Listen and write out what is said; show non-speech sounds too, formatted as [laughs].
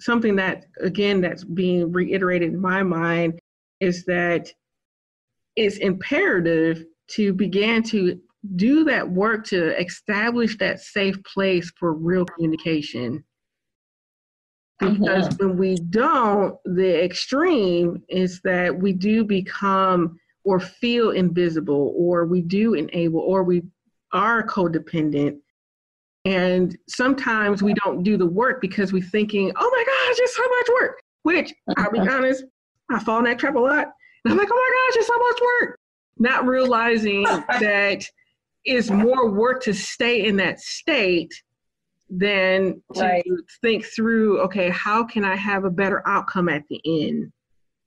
something that again that's being reiterated in my mind is that it's imperative to begin to do that work to establish that safe place for real communication because mm-hmm. when we don't the extreme is that we do become or feel invisible or we do enable or we are codependent and sometimes we don't do the work because we're thinking oh my gosh it's so much work. Which i'll be uh-huh. honest i fall in that trap a lot. And i'm like oh my gosh it's so much work. Not realizing [laughs] that it's more work to stay in that state than to right. think through okay how can i have a better outcome at the end